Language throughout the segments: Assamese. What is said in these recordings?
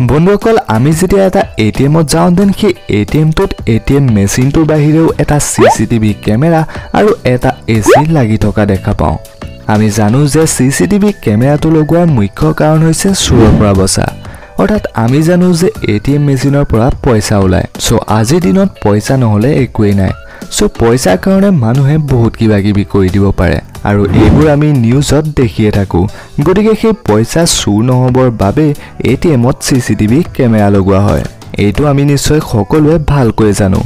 বন্ধুসকল আমি যেতিয়া এটা এ টি এমত যাওঁ দেন সেই এ টি এমটোত এ টি এম মেচিনটোৰ বাহিৰেও এটা চি চি টিভি কেমেৰা আৰু এটা এ চি লাগি থকা দেখা পাওঁ। আমি জানো যে চি চি টিভি কেমেৰাটো লগোৱাৰ মুখ্য কাৰণ হৈছে চোৰৰ পৰা বচা। অৰ্থাৎ আমি জানো যে এ টি এম মেচিনৰ পৰা পইচা ওলায়। চ' আজিৰ দিনত পইচা নহ'লে একোৱেই নাই। চ' পইচাৰ কাৰণে মানুহে বহুত কিবা কিবি কৰি দিব পাৰে আৰু এইবোৰ আমি নিউজত দেখিয়ে থাকোঁ। গতিকে সেই পইচা চুৰ নহ'বৰ বাবে এ টি এমত চি চি টিভি কেমেৰা লগোৱা হয়। এইটো আমি নিশ্চয় সকলোৱে ভালকৈ জানো।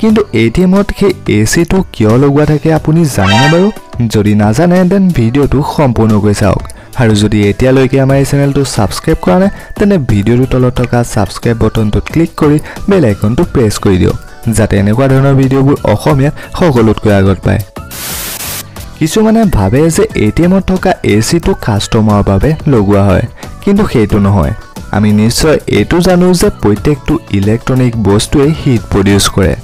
কিন্তু এ টি এমত সেই এ চিটো কিয় লগোৱা থাকে আপুনি জানেনে বাৰু? যদি নাজানে দেন ভিডিঅ'টো সম্পূৰ্ণকৈ চাওক। আৰু যদি এতিয়ালৈকে আমাৰ এই চেনেলটো ছাবস্ক্ৰাইব কৰা নাই তেনে ভিডিঅ'টোৰ তলত থকা ছাবস্ক্ৰাইব বটনটোত ক্লিক কৰি বেল আইকনটো প্ৰেছ কৰি দিয়ক। যাতে এনেকুৱা ধৰণৰ ভিডিঅ'বোৰ অসমীয়াত সকলোতকৈ আগত পায়। কিছুমানে ভাবে যে এ টি এমত থকা এ চিটো কাষ্টমাৰৰ বাবে লগোৱা হয় কিন্তু সেইটো নহয়। আমি নিশ্চয় এইটো জানো যে প্ৰত্যেকটো ইলেক্ট্ৰনিক বস্তুৱেই হিট প্ৰডিউচ কৰে।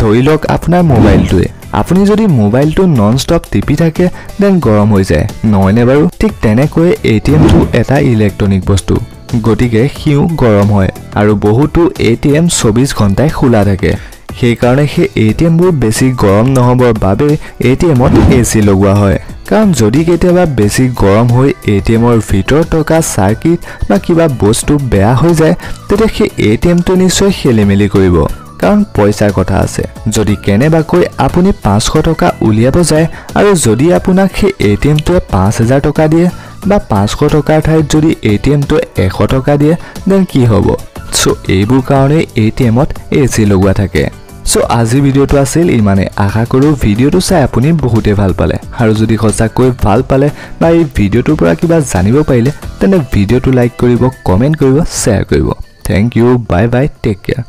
ধৰি লওক আপোনাৰ মোবাইলটোৱে। আপুনি যদি মোবাইলটো নন ষ্টপ টিপি থাকে দেন গৰম হৈ যায়। নহয়নে বাৰু? ঠিক তেনেকৈয়ে এ টি এমটো এটা ইলেক্ট্ৰনিক বস্তু। গতিকে সিও গৰম হয় আৰু বহুতো এ টি এম চৌবিছ ঘণ্টাই খোলা থাকে। সেইকাৰণে সেই এ টি এমবোৰ বেছি গৰম নহ'বৰ বাবে এ টি এমত এ চি লগোৱা হয়। কাৰণ যদি কেতিয়াবা বেছি গৰম হৈ এ টি এমৰ ভিতৰত থকা চাৰ্কিট বা কিবা বস্তু বেয়া হৈ যায় তেতিয়া সেই এ টি এমটোৱে নিশ্চয় খেলি মেলি কৰিব। কাৰণ পইচাৰ কথা আছে। যদি কেনেবাকৈ আপুনি পাঁচশ টকা উলিয়াব যায় আৰু যদি আপোনাক সেই এ টি এমটোৱে পাঁচ হেজাৰ টকা দিয়ে বা পাঁচশ টকাৰ ঠাইত যদি এ টি এমটোৱে এশ টকা দিয়ে দেন কি হ'ব? চ' এইবোৰ কাৰণেই এ টি এমত এ চি লগোৱা থাকে। চ' আজিৰ ভিডিঅ'টো আছিল ইমানে আশা কৰোঁ ভিডিঅ'টো চাই আপুনি বহুতেই ভাল পালে। আৰু যদি সঁচাকৈ ভাল পালে বা এই ভিডিঅ'টোৰ পৰা কিবা জানিব পাৰিলে তেনে ভিডিঅ'টো লাইক কৰিব কমেণ্ট কৰিব শ্বেয়াৰ কৰিব। Thank you bye bye take care